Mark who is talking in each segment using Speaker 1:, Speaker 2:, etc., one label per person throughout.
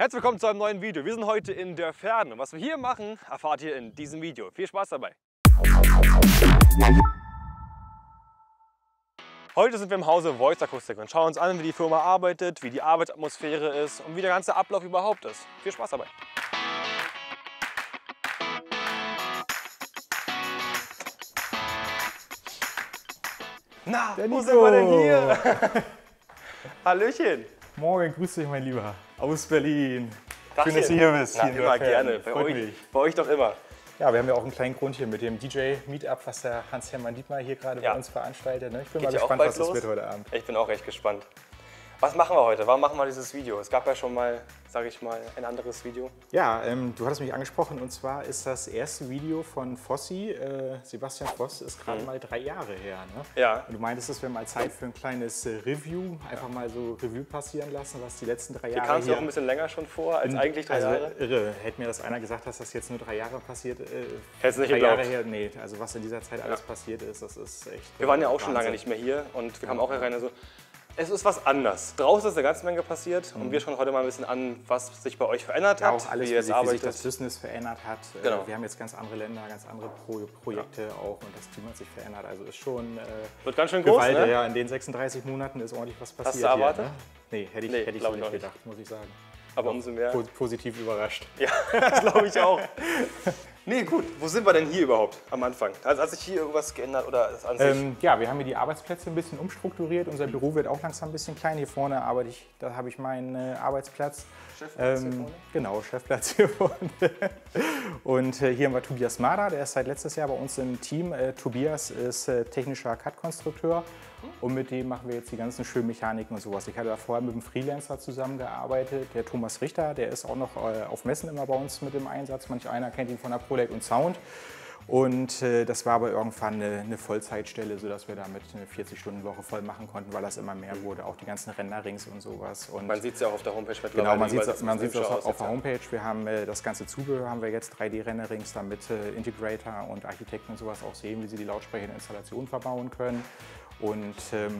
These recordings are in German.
Speaker 1: Herzlich willkommen zu einem neuen Video. Wir sind heute in der Dörfern und was wir hier machen, erfahrt ihr in diesem Video. Viel Spaß dabei! Heute sind wir im Hause Voice Acoustic und schauen uns an, wie die Firma arbeitet, wie die Arbeitsatmosphäre ist und wie der ganze Ablauf überhaupt ist. Viel Spaß dabei! Na, wo sind wir denn hier? Hallöchen!
Speaker 2: Morgen, grüß dich, mein Lieber. Aus Berlin. Schön, dass du hier bist.
Speaker 1: Na,
Speaker 2: hier
Speaker 1: immer gerne. Bei euch,
Speaker 2: mich.
Speaker 1: bei euch doch immer.
Speaker 2: Ja, wir haben ja auch einen kleinen Grund hier mit dem DJ-Meetup, was der Hans-Hermann Dietmar hier gerade
Speaker 1: Ja.
Speaker 2: bei uns veranstaltet. Ne? Ich bin
Speaker 1: Geht
Speaker 2: mal gespannt, was das
Speaker 1: los.
Speaker 2: wird heute Abend.
Speaker 1: Ich bin auch echt gespannt. Was machen wir heute? Warum machen wir dieses Video? Es gab ja schon mal, sage ich mal, ein anderes Video.
Speaker 2: Ja, ähm, du hattest mich angesprochen und zwar ist das erste Video von Fossi. Äh, Sebastian Voss ist gerade mal drei Jahre her. Ne?
Speaker 1: Mhm. Ja.
Speaker 2: Und du meintest, es wäre mal Zeit für ein kleines äh, Review. Einfach mal so Revue passieren lassen, was die letzten drei
Speaker 1: Hier
Speaker 2: Jahre
Speaker 1: kam es
Speaker 2: hier
Speaker 1: auch ein bisschen länger schon vor, als eigentlich drei
Speaker 2: also,
Speaker 1: Jahre.
Speaker 2: irre. Hätte mir das einer gesagt, dass das jetzt nur drei Jahre passiert, äh,
Speaker 1: Hättest du nicht
Speaker 2: drei Jahre
Speaker 1: geglaubt.
Speaker 2: her, nee. Also was in dieser Zeit alles passiert ist, das ist echt
Speaker 1: Wir waren ja
Speaker 2: äh,
Speaker 1: auch schon lange
Speaker 2: Wahnsinn.
Speaker 1: nicht mehr hier und wir kamen auch rein. Also, es ist was anders. Draußen ist eine ganze Menge passiert und wir schauen heute mal ein bisschen an, was sich bei euch verändert
Speaker 2: Mhm. Ja,
Speaker 1: hat,
Speaker 2: auch alles,
Speaker 1: wie
Speaker 2: wie, sich, wie sich das Business verändert hat. Äh,
Speaker 1: Genau.
Speaker 2: Wir haben jetzt ganz andere Länder, ganz andere Pro Projekte auch und das Team hat sich verändert. Also ist schon äh,
Speaker 1: Wird ganz schön groß,
Speaker 2: Gewalt,
Speaker 1: ne?
Speaker 2: ja, in den 36 Monaten ist ordentlich was passiert.
Speaker 1: du erwartet?
Speaker 2: Hier, ne? Nee, hätte ich,
Speaker 1: Nee,
Speaker 2: hätte ich so
Speaker 1: ich
Speaker 2: nicht gedacht, muss ich sagen.
Speaker 1: Aber umso mehr.
Speaker 2: Po positiv überrascht.
Speaker 1: Ja, das glaube ich auch. Nee, gut. Wo sind wir denn hier überhaupt am Anfang? Also, hat sich hier irgendwas geändert oder ist an sich?
Speaker 2: Ähm, ja, wir haben hier die Arbeitsplätze ein bisschen umstrukturiert. Unser Büro wird auch langsam ein bisschen klein. Hier vorne arbeite ich, da habe ich meinen äh, Arbeitsplatz.
Speaker 1: Chefplatz hier
Speaker 2: Ähm,
Speaker 1: vorne?
Speaker 2: genau, Chefplatz hier vorne. Und äh, hier haben wir Tobias Mader, der ist seit letztes Jahr bei uns im Team. Äh, Tobias ist äh, technischer CAD-Konstrukteur und mit dem machen wir jetzt die ganzen schönen Mechaniken und sowas. Ich hatte da vorher mit einem Freelancer zusammengearbeitet, der Thomas Richter, der ist auch noch äh, auf Messen immer bei uns mit im Einsatz. Manch einer kennt ihn von der Prolec und Sound. Und äh, das war aber irgendwann eine, eine Vollzeitstelle, sodass wir damit eine 40-Stunden-Woche voll machen konnten, weil das immer mehr wurde. Auch die ganzen Renderings und sowas. Und
Speaker 1: man sieht es ja auch auf der Homepage mittlerweile.
Speaker 2: Genau, man sieht es man sieht's auch auf der. Homepage. Wir haben äh, das ganze Zubehör, haben wir jetzt 3D-Renderings, damit äh, Integrator und Architekten und sowas auch sehen, wie sie die Lautsprecher in der Installation verbauen können. Und ähm,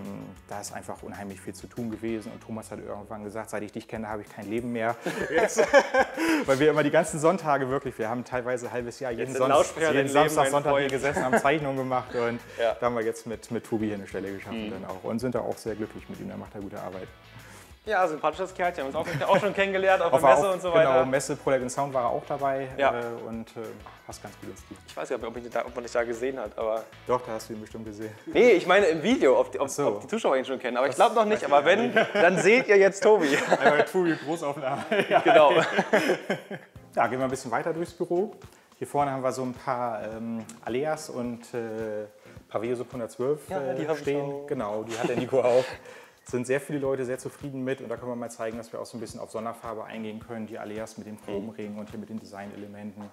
Speaker 2: da ist einfach unheimlich viel zu tun gewesen. Und Thomas hat irgendwann gesagt, seit ich dich kenne, habe ich kein Leben mehr. Jetzt, weil wir immer die ganzen Sonntage wirklich, wir haben teilweise ein halbes Jahr jeden,
Speaker 1: Lautsprecher
Speaker 2: jeden Samstag,
Speaker 1: Leben,
Speaker 2: Sonntag hier gesessen, haben Zeichnungen gemacht. Und
Speaker 1: Ja. Mhm.
Speaker 2: da haben wir jetzt mit, mit Tobi hier eine Stelle geschaffen dann auch. Und sind da auch sehr glücklich mit ihm, er macht da gute Arbeit.
Speaker 1: Ja, sympathisches Kerlchen. Haben uns auch, auch schon kennengelernt auf der
Speaker 2: Auf der
Speaker 1: Messe
Speaker 2: auch-
Speaker 1: und so weiter.
Speaker 2: Genau, Messe, Product and Sound war er auch dabei
Speaker 1: Ja.
Speaker 2: äh, und äh, passt ganz gut ins Team.
Speaker 1: Ich weiß gar nicht, ob, ich da, ob man dich da gesehen hat, aber.
Speaker 2: Doch, da hast du ihn bestimmt gesehen.
Speaker 1: Nee, ich meine im Video, ob die, ob,
Speaker 2: so.
Speaker 1: ob die Zuschauer ihn schon kennen. Aber ich glaube noch nicht. Aber wenn, dann seht ihr jetzt Tobi.
Speaker 2: Einmal Tobi, Großaufnahme. ja.
Speaker 1: genau.
Speaker 2: ja, gehen wir ein bisschen weiter durchs Büro. Hier vorne haben wir so ein paar ähm, Aleas und äh, Paveo Sub 112
Speaker 1: Ja, die
Speaker 2: äh, stehen. Genau, die hat der Nico auch sind sehr viele Leute sehr zufrieden mit und da können wir mal zeigen, dass wir auch so ein bisschen auf Sonderfarbe eingehen können, die Alias mit dem Probenringen und hier mit den Designelementen.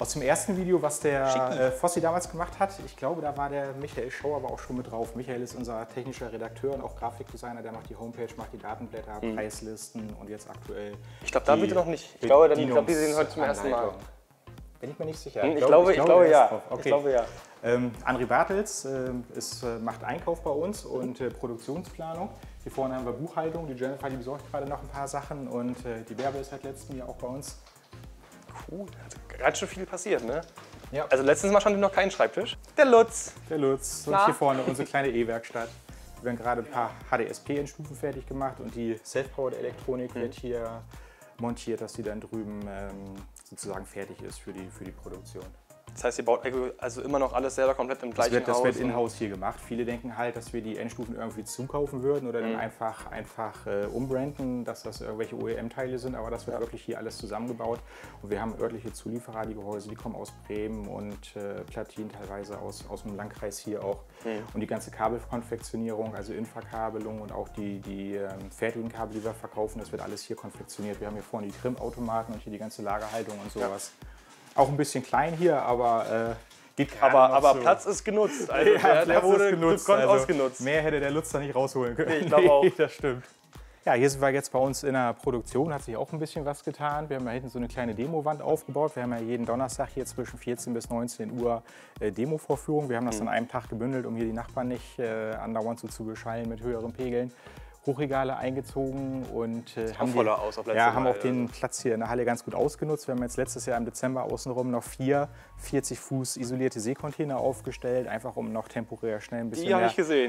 Speaker 2: Aus dem ersten Video, was der äh, Fossi damals gemacht hat, ich glaube, da war der Michael Schau aber auch schon mit drauf. Michael ist unser technischer Redakteur und auch Grafikdesigner, der macht die Homepage, macht die Datenblätter, mhm. Preislisten und jetzt aktuell.
Speaker 1: Ich glaube, da bitte noch nicht. Ich glaube, die, die, glaub, die sind heute zum ersten Mal.
Speaker 2: Bin ich mir nicht sicher.
Speaker 1: Hm, Ich glaube, ich glaube
Speaker 2: er ist
Speaker 1: ja.
Speaker 2: drauf.
Speaker 1: Ich
Speaker 2: Okay.
Speaker 1: glaube ja.
Speaker 2: Ähm, André Bartels äh, ist, äh, macht Einkauf bei uns und äh, Produktionsplanung. Hier vorne haben wir Buchhaltung. Die Jennifer die besorgt gerade noch ein paar Sachen und äh, die Bärbe ist seit letztem Jahr auch bei uns.
Speaker 1: Cool. Hat ganz schön viel passiert, ne?
Speaker 2: Ja.
Speaker 1: Also letztens Mal hier noch kein Schreibtisch. Der Lutz.
Speaker 2: Der Lutz und
Speaker 1: Na?
Speaker 2: hier vorne unsere kleine E-Werkstatt. Wir werden gerade ein paar HDSP-Endstufen fertig gemacht und die Self-Powered Elektronik
Speaker 1: Mhm.
Speaker 2: wird hier montiert, dass sie dann drüben ähm, sozusagen fertig ist für die, für die Produktion.
Speaker 1: Das heißt, ihr baut also immer noch alles selber komplett im
Speaker 2: Das
Speaker 1: gleichen
Speaker 2: wird, das
Speaker 1: Haus.
Speaker 2: wird in-house hier gemacht. Viele denken halt, dass wir die Endstufen irgendwie zukaufen würden oder dann
Speaker 1: Mhm.
Speaker 2: einfach, einfach äh, umbranden, dass das irgendwelche OEM-Teile sind, aber das wird wirklich hier alles zusammengebaut. Und wir haben örtliche Zulieferer, die Gehäuse, die kommen aus Bremen und äh, Platinen teilweise aus, aus dem Landkreis hier auch.
Speaker 1: Mhm.
Speaker 2: Und die ganze Kabelkonfektionierung, also Inverkabelung und auch die, die ähm, fertigen Kabel, die wir verkaufen, das wird alles hier konfektioniert. Wir haben hier vorne die Trimautomaten und hier die ganze Lagerhaltung und sowas. Auch ein bisschen klein hier, aber äh, geht
Speaker 1: Aber, aber
Speaker 2: so.
Speaker 1: Platz ist genutzt. Also
Speaker 2: Ja,
Speaker 1: der, der
Speaker 2: Platz
Speaker 1: wurde
Speaker 2: ist genutzt. also
Speaker 1: ausgenutzt.
Speaker 2: Mehr hätte der Lutz da nicht rausholen können.
Speaker 1: Nee, ich glaub auch.
Speaker 2: das stimmt. Ja, hier sind wir jetzt bei uns in der Produktion, hat sich auch ein bisschen was getan. Wir haben da hinten so eine kleine Demowand aufgebaut. Wir haben ja jeden Donnerstag hier zwischen 14 bis 19 Uhr äh, Demo-Vorführung. Wir haben das
Speaker 1: Mhm.
Speaker 2: an einem Tag gebündelt, um hier die Nachbarn nicht äh, andauernd so zu beschallen mit höheren Pegeln. Hochregale eingezogen und äh, haben, die,
Speaker 1: aus
Speaker 2: ja, haben auch den Platz hier in der Halle ganz gut ausgenutzt. Wir haben jetzt letztes Jahr im Dezember außenrum noch vier 40 Fuß isolierte Seekontainer aufgestellt, einfach um noch temporär schnell ein bisschen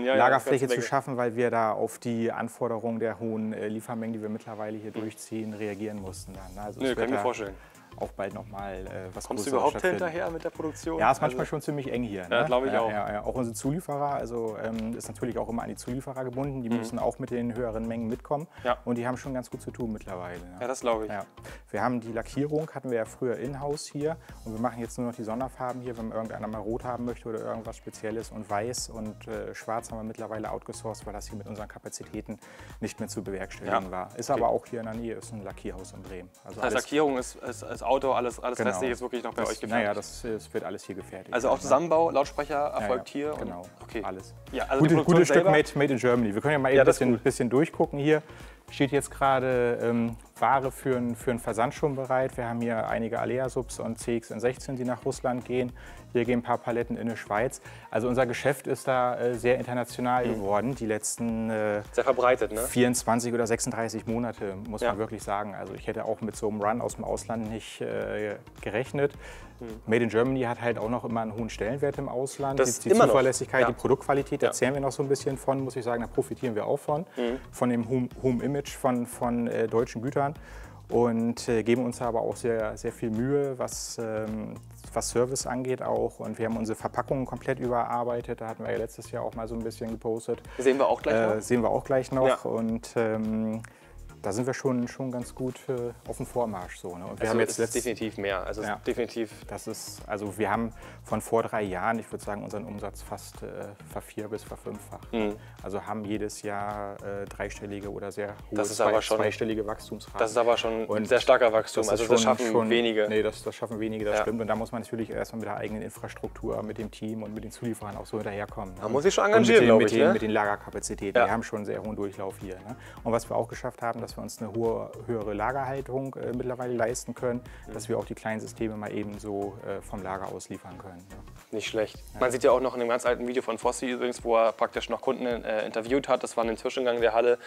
Speaker 1: ja,
Speaker 2: Lagerfläche zu schaffen, weil wir da auf die Anforderungen der hohen äh, Liefermengen, die wir mittlerweile hier durchziehen, reagieren mussten. Dann. Also
Speaker 1: Nö,
Speaker 2: es
Speaker 1: kann ich mir vorstellen.
Speaker 2: Auch bald nochmal äh, was
Speaker 1: Kommst du überhaupt hinterher mit der Produktion?
Speaker 2: Ja, ist manchmal
Speaker 1: Also-
Speaker 2: schon ziemlich eng hier.
Speaker 1: Ja,
Speaker 2: ne?
Speaker 1: glaub ich
Speaker 2: ja,
Speaker 1: auch.
Speaker 2: Ja, ja. Auch unsere Zulieferer, also ähm, ist natürlich auch immer an die Zulieferer gebunden. Die müssen auch mit den höheren Mengen mitkommen.
Speaker 1: Mhm. Ja.
Speaker 2: Und die haben schon ganz gut zu tun mittlerweile. ne?
Speaker 1: Ja, das glaube ich.
Speaker 2: Ja. Wir haben die Lackierung, hatten wir ja früher in-house hier. Und wir machen jetzt nur noch die Sonderfarben hier, wenn irgendeiner mal rot haben möchte oder irgendwas Spezielles. Und weiß und äh, schwarz haben wir mittlerweile outgesourced, weil das hier mit unseren Kapazitäten nicht mehr zu bewerkstelligen
Speaker 1: Ja.
Speaker 2: war. Ist
Speaker 1: Okay.
Speaker 2: aber auch hier in der Nähe, ist ein Lackierhaus in Bremen. Also
Speaker 1: Das heißt, Lackierung ist, ist, ist Auto, alles, alles
Speaker 2: genau.
Speaker 1: restliche ist wirklich noch bei
Speaker 2: das,
Speaker 1: euch gefertigt.
Speaker 2: Naja, das, das wird alles hier gefertigt.
Speaker 1: also auch? Zusammenbau, Lautsprecher erfolgt
Speaker 2: Ja, ja,
Speaker 1: hier.
Speaker 2: Genau,
Speaker 1: Und, okay.
Speaker 2: alles.
Speaker 1: Ja, also
Speaker 2: Gute, gutes Stück made, made in Germany. Wir können ja mal eben ein
Speaker 1: das
Speaker 2: bisschen,
Speaker 1: gut.
Speaker 2: bisschen durchgucken hier. Steht jetzt gerade ähm, Ware für, einen- für einen Versand schon bereit. Wir haben hier einige Alea-Subs und CXN16, die nach Russland gehen. Hier gehen ein paar Paletten in die Schweiz. Also unser Geschäft ist da äh, sehr international
Speaker 1: Mhm.
Speaker 2: geworden. Die letzten äh,
Speaker 1: Sehr verbreitet, ne?
Speaker 2: 24 oder 36 Monate, muss
Speaker 1: Ja.
Speaker 2: man wirklich sagen. Also ich hätte auch mit so einem Run aus dem Ausland nicht äh, gerechnet.
Speaker 1: Hm.
Speaker 2: Made in Germany hat halt auch noch immer einen hohen Stellenwert im Ausland.
Speaker 1: Das
Speaker 2: die die Zuverlässigkeit,
Speaker 1: ja.
Speaker 2: die Produktqualität, da
Speaker 1: Ja.
Speaker 2: zählen wir noch so ein bisschen von, muss ich sagen, da profitieren wir auch von.
Speaker 1: Hm.
Speaker 2: Von dem Home- Home-Image von, von äh, deutschen Gütern. Und äh, geben uns aber auch sehr, sehr viel Mühe, was, ähm, was Service angeht auch. Und wir haben unsere Verpackungen komplett überarbeitet. Da hatten wir ja letztes Jahr auch mal so ein bisschen gepostet.
Speaker 1: Sehen wir auch gleich
Speaker 2: Äh,
Speaker 1: noch.
Speaker 2: sehen wir auch gleich noch.
Speaker 1: Ja.
Speaker 2: Und ähm, da sind wir schon, schon ganz gut äh, auf dem Vormarsch. So, ne? Und wir
Speaker 1: Also
Speaker 2: haben jetzt
Speaker 1: ist
Speaker 2: letzt,
Speaker 1: definitiv mehr. Also
Speaker 2: Ja.
Speaker 1: definitiv.
Speaker 2: das ist, also wir haben von vor drei Jahren, ich würde sagen, unseren Umsatz fast äh, vervier- bis verfünffacht.
Speaker 1: Mhm.
Speaker 2: Also haben jedes Jahr äh, dreistellige oder sehr hohe
Speaker 1: Das aber schon-
Speaker 2: zweistellige Wachstumsraten.
Speaker 1: Das ist aber schon ein
Speaker 2: Und
Speaker 1: sehr starker Wachstum.
Speaker 2: ist
Speaker 1: also das
Speaker 2: schon-
Speaker 1: schaffen
Speaker 2: schon,
Speaker 1: wenige.
Speaker 2: Nee, das, das schaffen wenige, das
Speaker 1: Ja.
Speaker 2: stimmt. Und da muss man natürlich erstmal mit der eigenen Infrastruktur, mit dem Team und mit den Zulieferern auch so hinterherkommen. ne?
Speaker 1: Man muss sich schon
Speaker 2: Und
Speaker 1: engagieren,
Speaker 2: mit den, mit
Speaker 1: ich,
Speaker 2: den,
Speaker 1: ne?
Speaker 2: Mit den Lagerkapazitäten.
Speaker 1: Ja.
Speaker 2: Wir haben schon einen sehr hohen Durchlauf hier. Ne? Und was wir auch geschafft haben, dass wir uns eine hohe, höhere Lagerhaltung äh, mittlerweile leisten können,
Speaker 1: Mhm.
Speaker 2: dass wir auch die kleinen Systeme mal eben so äh, vom Lager aus liefern können. Ne?
Speaker 1: Nicht schlecht. Man sieht ja auch noch in dem ganz alten Video von Fossi übrigens, wo er praktisch noch Kunden äh, interviewt hat. Das war im Zwischengang der Halle.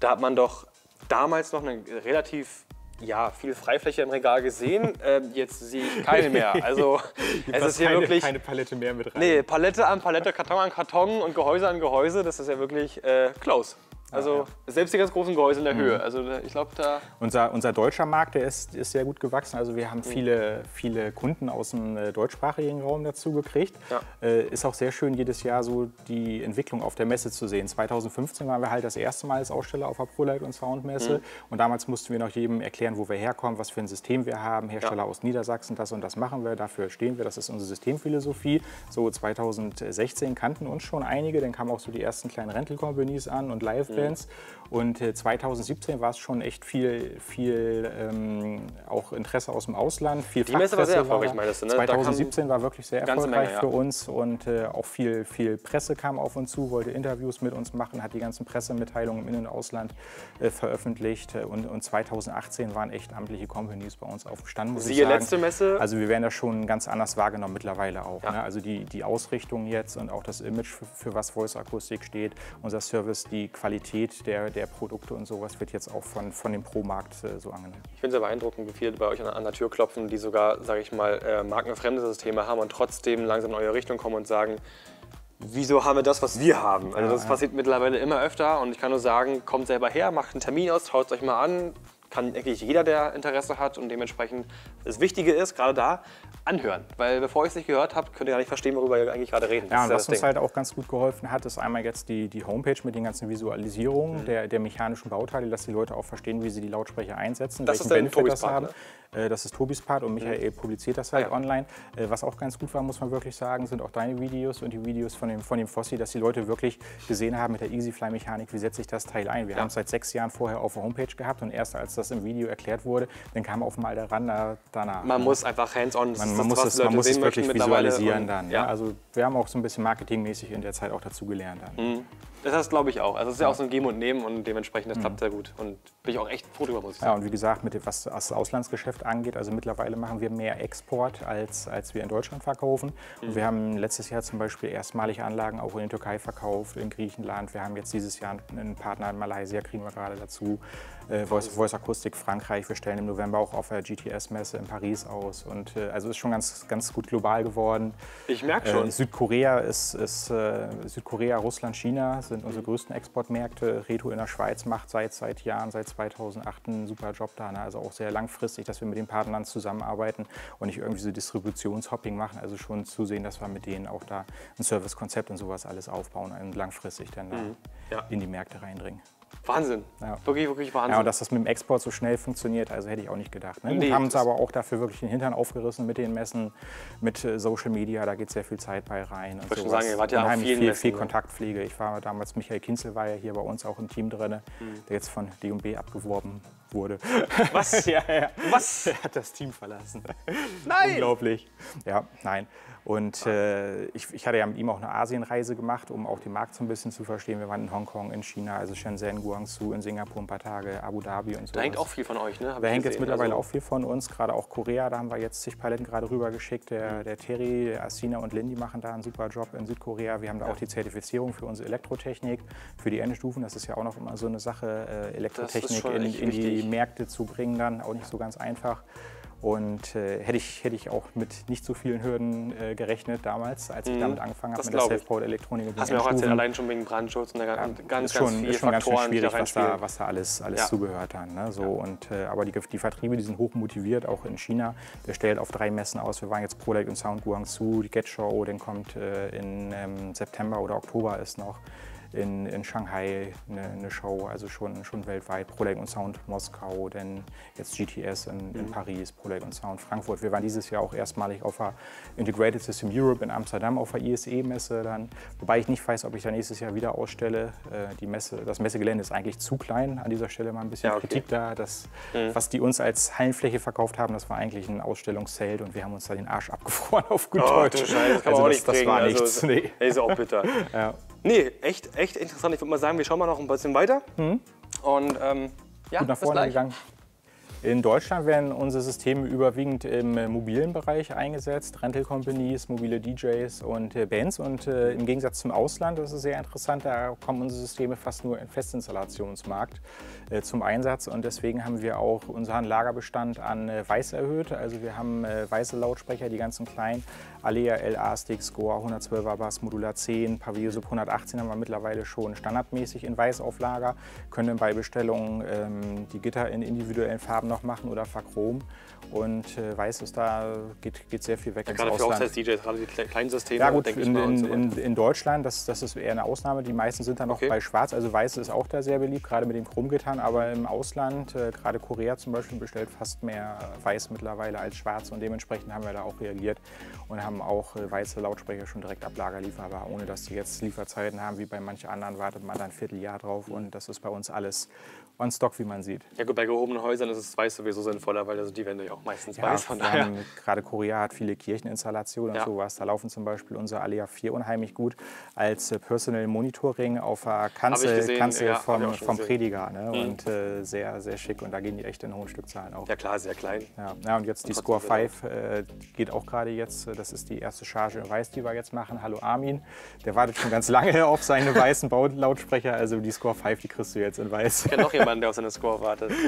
Speaker 1: Da hat man doch damals noch eine relativ ja, viel Freifläche im Regal gesehen. ähm, jetzt sehe ich keine mehr. Also es ist hier
Speaker 2: keine,
Speaker 1: wirklich
Speaker 2: keine Palette mehr mit rein.
Speaker 1: nee, Palette an Palette, Karton an Karton und Gehäuse an Gehäuse. Das ist ja wirklich äh, close. Also selbst die ganz großen Gehäuse in der Höhe. Also ich glaube, da
Speaker 2: Unser, unser deutscher Markt der ist, ist sehr gut gewachsen. Also wir
Speaker 1: Mhm.
Speaker 2: haben viele, viele Kunden aus dem äh, deutschsprachigen Raum dazu gekriegt.
Speaker 1: Ja.
Speaker 2: Äh, ist auch sehr schön, jedes Jahr so die Entwicklung auf der Messe zu sehen. 2015 waren wir halt das erste Mal als Aussteller auf der ProLight und Soundmesse.
Speaker 1: Mhm.
Speaker 2: Und damals mussten wir noch jedem erklären, wo wir herkommen, was für ein System wir haben. Hersteller
Speaker 1: Ja.
Speaker 2: aus Niedersachsen, das und das machen wir, dafür stehen wir. Das ist unsere Systemphilosophie. So 2016 kannten uns schon einige. Dann kamen auch so die ersten kleinen Rental Companies an und Live-Bands. Und äh, 2017 war es schon echt viel, viel ähm, auch Interesse aus dem Ausland. Viel
Speaker 1: Die Messe war sehr erfolgreich, meinst du, ne? Da kam
Speaker 2: 2017 war wirklich sehr erfolgreich
Speaker 1: Menge, ja.
Speaker 2: für uns und äh, auch viel, viel Presse kam auf uns zu, wollte Interviews mit uns machen, hat die ganzen Pressemitteilungen im In- und Ausland äh, veröffentlicht. Und, und 2018 waren echt amtliche Companies bei uns auf dem Stand, muss ich
Speaker 1: siehe
Speaker 2: sagen.
Speaker 1: letzte Messe.
Speaker 2: Also wir werden das schon ganz anders wahrgenommen mittlerweile auch.
Speaker 1: Ja.
Speaker 2: Ne? Also die, die Ausrichtung jetzt und auch das Image, für, für was Voice Akustik steht, unser Service, die Qualität der, der Produkte und sowas wird jetzt auch von, von dem Pro-Markt äh, so angenommen.
Speaker 1: Ich finde es sehr beeindruckend, wie viele bei euch an, an der Tür klopfen, die sogar, sage ich mal, äh, markenfremde Systeme haben und trotzdem langsam in eure Richtung kommen und sagen, wieso haben wir das, was wir haben? Also das passiert mittlerweile immer öfter und ich kann nur sagen, kommt selber her, macht einen Termin aus, schaut es euch mal an. Kann eigentlich jeder, der Interesse hat und dementsprechend das Wichtige ist, gerade da, anhören. Weil bevor ihr es nicht gehört habt, könnt ihr gar nicht verstehen, worüber ihr eigentlich gerade reden.
Speaker 2: Ja, und was uns
Speaker 1: Ding.
Speaker 2: halt auch ganz gut geholfen hat, ist einmal jetzt die, die Homepage mit den ganzen
Speaker 1: Mhm.
Speaker 2: Visualisierungen der, der mechanischen Bauteile, dass die Leute auch verstehen, wie sie die Lautsprecher einsetzen,
Speaker 1: Das
Speaker 2: welchen Benefit
Speaker 1: Tobis
Speaker 2: das
Speaker 1: Part,
Speaker 2: haben.
Speaker 1: ne?
Speaker 2: Äh, Das ist Tobis Part und Michael publiziert das halt
Speaker 1: ja.
Speaker 2: online. Äh, Was auch ganz gut war, muss man wirklich sagen, sind auch deine Videos und die Videos von dem, von dem Fossi, dass die Leute wirklich gesehen haben mit der EasyFly-Mechanik, wie setze ich das Teil ein. Wir haben es seit sechs Jahren vorher auf der Homepage gehabt und erst als das im Video erklärt wurde, dann kam auf einmal der Rand da- danach.
Speaker 1: Man
Speaker 2: ne?
Speaker 1: muss einfach hands-on,
Speaker 2: Man, man, muss es, man muss es wirklich visualisieren
Speaker 1: und-
Speaker 2: dann.
Speaker 1: Ja.
Speaker 2: Ja. Also wir haben auch so ein bisschen marketingmäßig in der Zeit auch dazu gelernt dann.
Speaker 1: Mhm. Das glaube ich auch. Also es ist ja auch so ein Geben und Nehmen und dementsprechend, das klappt sehr gut. Und bin ich auch echt froh drüber, muss ich
Speaker 2: Ja,
Speaker 1: sagen.
Speaker 2: und wie gesagt, mit dem, was das Auslandsgeschäft angeht, also mittlerweile machen wir mehr Export, als, als wir in Deutschland verkaufen. Und wir haben letztes Jahr zum Beispiel erstmalig Anlagen auch in die Türkei verkauft, in Griechenland. Wir haben jetzt dieses Jahr einen Partner in Malaysia, kriegen wir gerade dazu. Äh, Voice, Voice Akustik Frankreich. Wir stellen im November auch auf der GTS-Messe in Paris aus. Und äh, also ist schon ganz, ganz gut global geworden.
Speaker 1: Ich merke schon.
Speaker 2: Äh, Südkorea ist, ist äh, Südkorea, Russland, China sind unsere größten Exportmärkte. Reto in der Schweiz macht seit, seit Jahren, seit 2008 einen super Job da. Ne? Also auch sehr langfristig, dass wir mit den Partnern zusammenarbeiten und nicht irgendwie so Distributionshopping machen. Also schon zusehen, dass wir mit denen auch da ein Servicekonzept und sowas alles aufbauen und langfristig dann da
Speaker 1: Mhm. Ja.
Speaker 2: in die Märkte reindringen.
Speaker 1: Wahnsinn.
Speaker 2: Ja.
Speaker 1: Wirklich, wirklich Wahnsinn.
Speaker 2: Ja, und dass das mit dem Export so schnell funktioniert, also hätte ich auch nicht gedacht. Ne?
Speaker 1: Nee,
Speaker 2: Wir haben uns aber auch dafür wirklich den Hintern aufgerissen mit den Messen, mit äh, Social Media, da geht sehr viel Zeit bei rein.
Speaker 1: Wollte schon sagen, ihr wart ja vielen
Speaker 2: viel,
Speaker 1: Messen,
Speaker 2: viel
Speaker 1: ne?
Speaker 2: Kontaktpflege. Ich war damals, Michael Kinzel war ja hier bei uns auch im Team drin,
Speaker 1: Mhm.
Speaker 2: der jetzt von D&B abgeworben wurde.
Speaker 1: Was?
Speaker 2: ja, ja.
Speaker 1: Was?
Speaker 2: Er hat das Team verlassen.
Speaker 1: Nein!
Speaker 2: Unglaublich. Ja, nein. Und äh, ich, ich hatte ja mit ihm auch eine Asienreise gemacht, um auch den Markt so ein bisschen zu verstehen. Wir waren in Hongkong, in China, also Shenzhen, Guangzhou, in Singapur ein paar Tage, Abu Dhabi und so.
Speaker 1: Da hängt auch viel von euch, ne? Hab
Speaker 2: Da hängt jetzt mittlerweile
Speaker 1: Also,
Speaker 2: auch viel von uns, gerade auch Korea, da haben wir jetzt zig Paletten gerade rübergeschickt. Der, der Terry, der Asina und Lindy machen da einen super Job in Südkorea. Wir haben da auch die Zertifizierung für unsere Elektrotechnik, für die Endstufen. Das ist ja auch noch immer so eine Sache, äh, Elektrotechnik in, in die. Märkte zu bringen, dann auch nicht so ganz einfach. Und äh, hätte, ich, hätte ich auch mit nicht so vielen Hürden äh, gerechnet damals, als ich damit angefangen habe
Speaker 1: Mhm.
Speaker 2: mit der. Self-Powered-Elektronik. den
Speaker 1: Hast du mir auch erzählt, allein schon wegen Brandschutz und der ganz, ganz, ganz
Speaker 2: schon,
Speaker 1: viele
Speaker 2: ist schon ganz
Speaker 1: Faktoren, da
Speaker 2: schwierig, was da, was da alles, alles
Speaker 1: Ja.
Speaker 2: zugehört dann. Ne? So, und, äh, aber die, die Vertriebe, die sind hoch motiviert, auch in China. Der stellt auf drei Messen aus. Wir waren jetzt ProLight und Sound Guangzhou, die Get Show, dann kommt äh, in ähm, September oder Oktober ist noch in, in Shanghai eine, eine Show, also schon, schon weltweit. ProLight und Sound Moskau, dann jetzt GTS in,
Speaker 1: Mhm.
Speaker 2: in Paris, ProLight und Sound Frankfurt. Wir waren dieses Jahr auch erstmalig auf der Integrated System Europe in Amsterdam auf der ISE-Messe dann. Wobei ich nicht weiß, ob ich da nächstes Jahr wieder ausstelle. Äh, die Messe, das Messegelände ist eigentlich zu klein. An dieser Stelle mal ein bisschen
Speaker 1: Ja, okay.
Speaker 2: Kritik da. Das,
Speaker 1: Mhm.
Speaker 2: Was die uns als Hallenfläche verkauft haben, das war eigentlich ein Ausstellungszelt und wir haben uns da den Arsch abgefroren auf gut
Speaker 1: Oh,
Speaker 2: Deutsch.
Speaker 1: Scheiße, das kann man
Speaker 2: also
Speaker 1: auch
Speaker 2: das,
Speaker 1: nicht
Speaker 2: das war
Speaker 1: also,
Speaker 2: nichts. nee.
Speaker 1: nee, ist auch bitter.
Speaker 2: Ja.
Speaker 1: Nee, echt, echt interessant. Ich würde mal sagen, wir schauen mal noch ein bisschen weiter. Und ähm, ja,
Speaker 2: gut nach vorne gegangen. In Deutschland werden unsere Systeme überwiegend im äh, mobilen Bereich eingesetzt, Rental Companies, mobile DJs und äh, Bands. Und äh, im Gegensatz zum Ausland, das ist sehr interessant, da kommen unsere Systeme fast nur im Festinstallationsmarkt äh, zum Einsatz. Und deswegen haben wir auch unseren Lagerbestand an äh, Weiß erhöht. Also wir haben äh, weiße Lautsprecher, die ganzen kleinen, Alea LA Stick, Score 112er Bass, Modular 10, Pavio Sub 118 haben wir mittlerweile schon standardmäßig in Weiß auf Lager, können bei Bestellungen ähm, die Gitter in individuellen Farben noch machen oder verchromen. Und äh, Weiß ist da, geht, geht sehr viel weg ins
Speaker 1: Gerade für
Speaker 2: Ausland.
Speaker 1: Hochzeits-DJs, gerade die kle- kleinen Systeme,
Speaker 2: Ja gut,
Speaker 1: denke ich
Speaker 2: in,
Speaker 1: mal. und
Speaker 2: in,
Speaker 1: so
Speaker 2: in, in Deutschland, das, das ist eher eine Ausnahme. Die meisten sind dann noch
Speaker 1: Okay.
Speaker 2: bei Schwarz. Also Weiß ist auch da sehr beliebt, gerade mit den Chromgittern. Aber im Ausland, äh, gerade Korea zum Beispiel, bestellt fast mehr Weiß mittlerweile als Schwarz. Und dementsprechend haben wir da auch reagiert und haben auch äh, weiße Lautsprecher schon direkt ab Lager lieferbar, ohne dass die jetzt Lieferzeiten haben. Wie bei manchen anderen wartet man da ein Vierteljahr drauf. Und das ist bei uns alles on stock, wie man sieht.
Speaker 1: ja gut, bei gehobenen Häusern ist es weiß sowieso sinnvoller, weil also die Wände ja auch meistens
Speaker 2: Ja,
Speaker 1: weiß. Von daher.
Speaker 2: haben, gerade Korea hat viele Kircheninstallationen
Speaker 1: Ja.
Speaker 2: und sowas. Da laufen zum Beispiel unsere Alea 4 unheimlich gut als äh, Personal Monitoring auf der Kanzel,
Speaker 1: gesehen,
Speaker 2: Kanzel
Speaker 1: ja,
Speaker 2: vom, vom.
Speaker 1: Mhm.
Speaker 2: Prediger. Ne? Und äh, sehr, sehr schick. Und da gehen die echt in hohen Stückzahlen auch.
Speaker 1: Ja klar, sehr klein.
Speaker 2: Ja, ja, und jetzt die
Speaker 1: Und
Speaker 2: Score
Speaker 1: trotzdem
Speaker 2: 5 äh, geht auch gerade jetzt. Das ist die erste Charge in Weiß, die wir jetzt machen. Hallo Armin. Der wartet schon ganz lange auf seine weißen Baulautsprecher. Also die Score 5, die kriegst du jetzt in Weiß.
Speaker 1: Ich kenne noch jemanden, der auf seine Score wartet.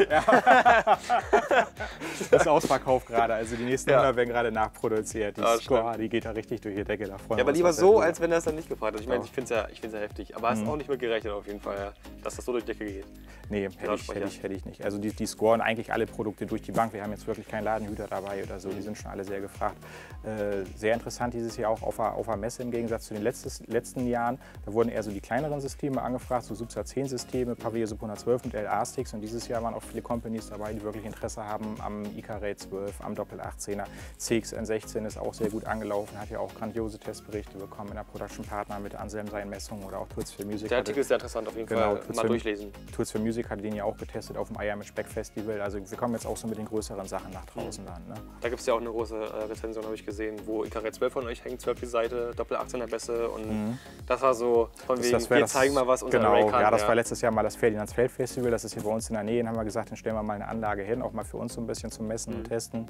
Speaker 2: Das ist ausverkauft gerade. Also die nächsten
Speaker 1: Ja.
Speaker 2: 100 werden gerade nachproduziert. Die
Speaker 1: Ah,
Speaker 2: Score, die geht da richtig durch die Decke. Da freuen
Speaker 1: Ja, aber lieber so, als wenn er es dann nicht gefragt hat. Ich meine,
Speaker 2: Ja.
Speaker 1: ich finde es ja, ich find's ja heftig. Aber hast auch nicht mit gerechnet auf jeden Fall, ja, dass das so durch die Decke geht.
Speaker 2: Nee, hätte ich, hätte, ich, hätte ich nicht. Also die, die scoren eigentlich alle Produkte durch die Bank. Wir haben jetzt wirklich keinen Ladenhüter dabei oder so. Die sind schon alle sehr gefragt. Äh, sehr interessant dieses Jahr auch auf der, auf der Messe im Gegensatz zu den letztes, letzten Jahren. Da wurden eher so die kleineren Systeme angefragt, so Subsat 10 Systeme, Pavio Sub 112 und LA-Sticks. Und dieses Jahr waren auch viele Companies dabei, die wirklich Interesse haben am IK-Ray 12, am Doppel 18er. CXN16 ist auch sehr gut angelaufen, hat ja auch grandiose Testberichte bekommen in der Production Partner mit Anselm seinen Messungen oder auch Tools for Music.
Speaker 1: Der Artikel ist sehr interessant, auf jeden genau, Fall mal durchlesen.
Speaker 2: Tools for Music hat den ja auch getestet auf dem IR mit Speck Festival. Also wir kommen jetzt auch so mit den größeren Sachen nach draußen mhm. dann. Ne?
Speaker 1: Da gibt es ja auch eine große äh, Rezension, habe ich gesehen, wo IK-Ray 12 von euch hängt, 12 die Seite, Doppel 18er Bässe und mhm. das war so von das, wegen, das wir das, zeigen mal, was unser
Speaker 2: genau,
Speaker 1: kann.
Speaker 2: Ja, das ja. war letztes Jahr mal das Ferdinands Feld Festival, das ist hier bei uns in der Nähe. Dann haben wir gesagt, dann stellen wir mal eine Anlage hin, auch mal für uns so ein bisschen zum Messen mhm. und Testen.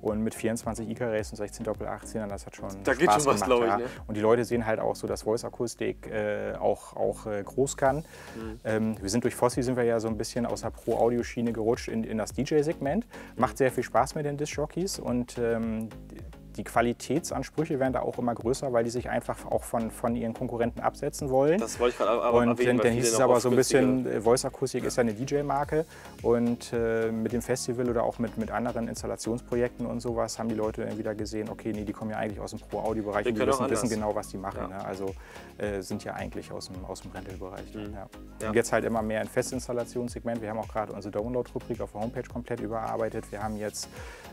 Speaker 2: Und mit 24 IK-Rays und 16 Doppel 18 das hat schon
Speaker 1: Da
Speaker 2: Spaß
Speaker 1: geht schon was,
Speaker 2: glaube
Speaker 1: ich. Ja. Ne?
Speaker 2: Und die Leute sehen halt auch so, dass Voice-Akustik äh, auch, auch äh, groß kann. Mhm. Ähm, wir sind durch Fossi sind wir ja so ein bisschen aus der Pro-Audio-Schiene gerutscht in, in das DJ-Segment. Macht mhm. sehr viel Spaß mit den Disc-Jockeys und ähm, die Qualitätsansprüche werden da auch immer größer, weil die sich einfach auch von, von ihren Konkurrenten absetzen wollen.
Speaker 1: Das wollte ich gerade aber Und
Speaker 2: erwähnen, dann hieß es aber so ein bisschen, äh, Voice Acoustic ja. ist ja eine DJ-Marke und äh, mit dem Festival oder auch mit, mit anderen Installationsprojekten und sowas haben die Leute dann wieder gesehen, okay, nee, die kommen ja eigentlich aus dem Pro-Audio-Bereich und die wissen, wissen, genau, was die machen. Ja. Ne? Also äh, sind ja eigentlich aus dem, aus dem Rental-Bereich. Mhm. Ja. Und jetzt halt immer mehr ein Festinstallationssegment. Wir haben auch gerade unsere Download-Rubrik auf der Homepage komplett überarbeitet. Wir haben jetzt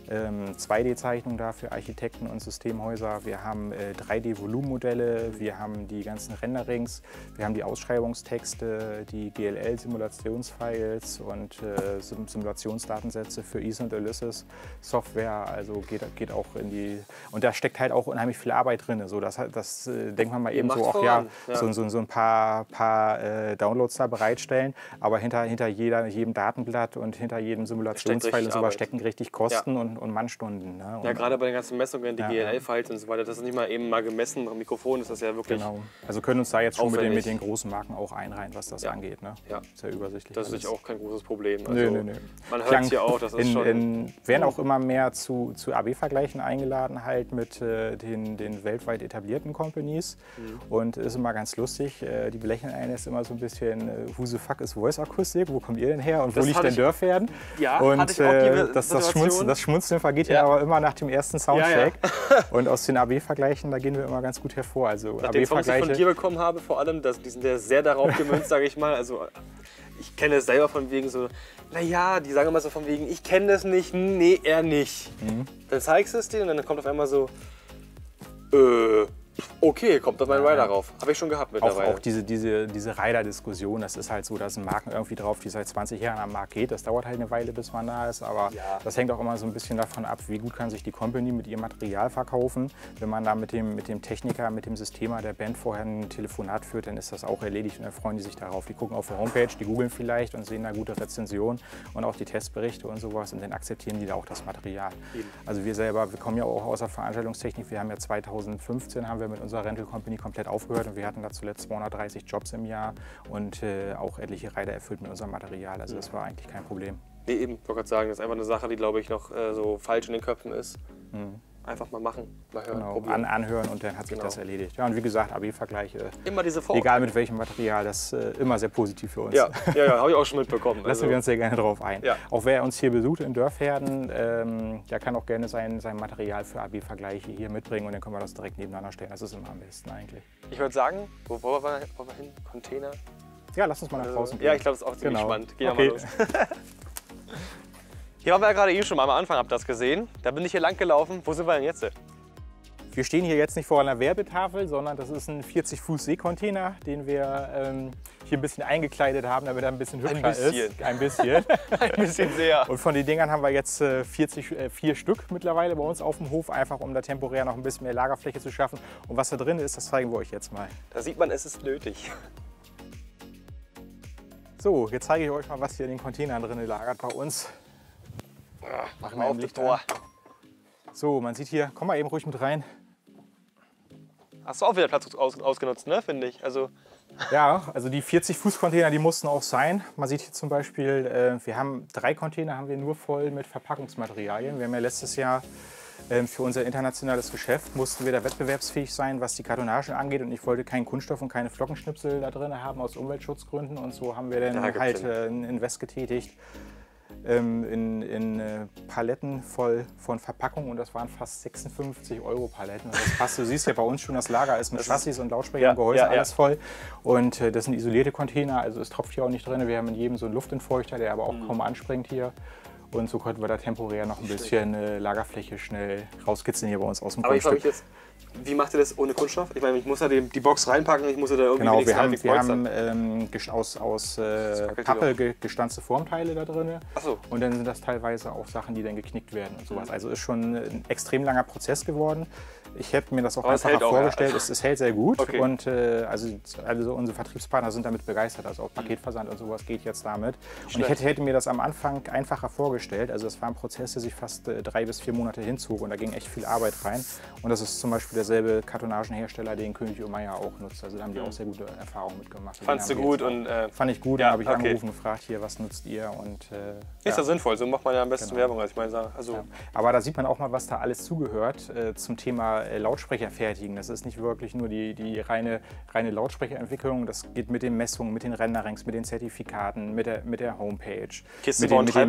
Speaker 2: ähm, 2D-Zeichnungen da für Architekten und Systemhäuser. Wir haben äh, 3D-Volumenmodelle, wir haben die ganzen Renderings, wir haben die Ausschreibungstexte, die GLL-Simulationsfiles und äh, Simulationsdatensätze für Ease und Ulysses Software. Also geht, geht auch in die. Und da steckt halt auch unheimlich viel Arbeit drin. So, das, das äh, denkt man mal eben so, auch ja, ja. So, so, so, ein paar, paar äh, Downloads da bereitstellen. Aber hinter, hinter jeder, jedem Datenblatt und hinter jedem Simulationsfile und sowas stecken richtig Kosten ja. und, und Mannstunden. Ne?
Speaker 1: Und ja, gerade bei den ganzen Messungen, die ja. GLL-Files und so weiter, das ist nicht mal eben mal gemessen am Mikrofon, ist das ja wirklich. Genau.
Speaker 2: Also können uns da jetzt schon mit den, mit den, großen Marken auch einreihen, was das angeht. Ne?
Speaker 1: Ja.
Speaker 2: Ist ja übersichtlich.
Speaker 1: Das ist auch kein großes Problem.
Speaker 2: Also nö, nö, nö.
Speaker 1: Man hört es ja auch, das ist
Speaker 2: in,
Speaker 1: schon.
Speaker 2: In, werden auch immer mehr zu, zu AB-Vergleichen eingeladen, halt mit äh, den, den weltweit etablierten Companies. Mhm. Und ist immer ganz lustig. Äh, die belächeln einen jetzt immer so ein bisschen, äh, who the fuck ist Voice Akustik? Wo kommt ihr denn her? Und wo liegt denn Dörfern?
Speaker 1: Ja,
Speaker 2: und
Speaker 1: hatte ich auch die
Speaker 2: äh, das, das, Schmunzeln, das Schmunzeln vergeht ja. ja aber immer nach dem ersten Soundcheck. Ja, ja. und aus den AB-Vergleichen, da gehen wir immer ganz gut hervor. Also
Speaker 1: Nach den Songs, die ich von dir bekommen habe, vor allem, das, die sind ja sehr darauf gemünzt, sage ich mal. Also ich kenne es selber von wegen so, naja, die sagen immer so von wegen, ich kenne das nicht, nee, er nicht. Mhm. Dann zeigst du es dir und dann kommt auf einmal so, äh, Okay, kommt auf meinen Rider rauf. Habe ich schon gehabt
Speaker 2: mittlerweile. Auch, auch diese, diese, diese Rider-Diskussion, das ist halt so, da sind Marken irgendwie drauf, die seit 20 Jahren am Markt geht. Das dauert halt eine Weile, bis man da ist, aber ja. das hängt auch immer so ein bisschen davon ab, wie gut kann sich die Company mit ihrem Material verkaufen. Wenn man da mit dem, mit dem Techniker, mit dem Systemer der Band vorher ein Telefonat führt, dann ist das auch erledigt und dann freuen die sich darauf. Die gucken auf der Homepage, die googeln vielleicht und sehen da gute Rezensionen und auch die Testberichte und sowas und dann akzeptieren die da auch das Material. Also wir selber, wir kommen ja auch aus der Veranstaltungstechnik, wir haben ja 2015 haben wir mit unserer Rental Company komplett aufgehört und wir hatten da zuletzt 230 Jobs im Jahr und äh, auch etliche Reiter erfüllt mit unserem Material. Also das war eigentlich kein Problem.
Speaker 1: Nee, eben, ich wollte gerade sagen, das ist einfach eine Sache, die glaube ich noch äh, so falsch in den Köpfen ist. Mhm. Einfach mal machen, mal hören,
Speaker 2: genau, An, anhören und dann hat sich genau. das erledigt. Ja, und wie gesagt, AB-Vergleiche.
Speaker 1: Immer diese
Speaker 2: Vor Egal mit welchem Material, das ist äh, immer sehr positiv für uns.
Speaker 1: Ja, ja, ja habe ich auch schon mitbekommen.
Speaker 2: Lassen also. wir uns sehr gerne drauf ein. Ja. Auch wer uns hier besucht in Dörfherden, ähm, der kann auch gerne sein, sein Material für AB-Vergleiche hier mitbringen und dann können wir das direkt nebeneinander stellen. Das ist immer am besten eigentlich.
Speaker 1: Ich würde sagen, wo wollen wir, wollen wir hin? Container?
Speaker 2: Ja, lass uns mal nach also, draußen
Speaker 1: gehen. Ja, ich glaube, das ist auch ziemlich genau. spannend. Gehen okay. mal los. Hier haben wir ja gerade eben schon mal am Anfang ab das gesehen. Da bin ich hier lang gelaufen. Wo sind wir denn jetzt?
Speaker 2: Wir stehen hier jetzt nicht vor einer Werbetafel, sondern das ist ein 40 Fuß Seekontainer, den wir ähm, hier ein bisschen eingekleidet haben, damit er ein bisschen hübscher
Speaker 1: ein bisschen.
Speaker 2: ist. Ein bisschen.
Speaker 1: ein bisschen sehr.
Speaker 2: Und von den Dingern haben wir jetzt äh, 40, äh, vier Stück mittlerweile bei uns auf dem Hof, einfach um da temporär noch ein bisschen mehr Lagerfläche zu schaffen. Und was da drin ist, das zeigen wir euch jetzt mal.
Speaker 1: Da sieht man, es ist nötig.
Speaker 2: So, jetzt zeige ich euch mal, was hier in den Containern drin lagert bei uns.
Speaker 1: Machen wir auf das Tor.
Speaker 2: So, man sieht hier, komm mal eben ruhig mit rein.
Speaker 1: Hast du auch wieder Platz aus, ausgenutzt, ne, finde ich. Also
Speaker 2: ja, also die 40 Fuß Container, die mussten auch sein. Man sieht hier zum Beispiel, äh, wir haben drei Container haben wir nur voll mit Verpackungsmaterialien. Wir haben ja letztes Jahr äh, für unser internationales Geschäft mussten wir da wettbewerbsfähig sein, was die Kartonagen angeht. Und ich wollte keinen Kunststoff und keine Flockenschnipsel da drin haben aus Umweltschutzgründen. Und so haben wir dann halt äh, ein Invest getätigt in, in äh, Paletten voll von Verpackung und das waren fast 56 Euro Paletten. Also das passt, du siehst ja bei uns schon, das Lager ist mit Chassis und Lautsprecher ja, und Gehäuse ja, alles ja. voll. Und äh, das sind isolierte Container, also es tropft hier auch nicht drin. Wir haben in jedem so einen Luftentfeuchter, der aber auch mhm. kaum anspringt hier. Und so konnten wir da temporär noch ein bisschen äh, Lagerfläche schnell rauskitzeln hier bei uns aus dem
Speaker 1: Aber ich
Speaker 2: Grundstück.
Speaker 1: mich jetzt, wie macht ihr das ohne Kunststoff? Ich meine, ich muss ja die, die Box reinpacken, ich muss ja da irgendwie
Speaker 2: Genau, wir haben, wir haben ähm, aus, aus äh, Pappe ge gestanzte Formteile da drin.
Speaker 1: So.
Speaker 2: Und dann sind das teilweise auch Sachen, die dann geknickt werden und sowas. Also ist schon ein extrem langer Prozess geworden. Ich hätte mir das auch
Speaker 1: Aber
Speaker 2: einfacher
Speaker 1: auch, ja.
Speaker 2: vorgestellt. Es, es hält sehr gut
Speaker 1: Okay.
Speaker 2: und äh, also, also unsere Vertriebspartner sind damit begeistert. Also auch Paketversand und sowas geht jetzt damit. Und ich
Speaker 1: Schlecht.
Speaker 2: hätte, hätte mir das am Anfang einfacher vorgestellt. Also das war ein Prozess, der sich fast äh, drei bis vier Monate hinzog und da ging echt viel Arbeit rein. Und das ist zum Beispiel derselbe Kartonagenhersteller, den König Meier auch nutzt. Also da haben die auch sehr gute Erfahrungen mitgemacht.
Speaker 1: Mhm. Fandst du gut und äh,
Speaker 2: Fand ich gut,
Speaker 1: Ja,
Speaker 2: dann habe ich
Speaker 1: okay.
Speaker 2: angerufen und gefragt, hier, was nutzt ihr? Und, äh,
Speaker 1: ist ja sinnvoll, so macht man ja am besten
Speaker 2: Genau.
Speaker 1: Werbung. Also ich meine, also
Speaker 2: ja. Aber da sieht man auch mal, was da alles zugehört äh, zum Thema äh, Lautsprecher fertigen. Das ist nicht wirklich nur die, die reine, reine Lautsprecherentwicklung. Das geht mit den Messungen, mit den Renderings, mit den Zertifikaten, mit der, mit der Homepage,
Speaker 1: Kisten
Speaker 2: mit den, mit den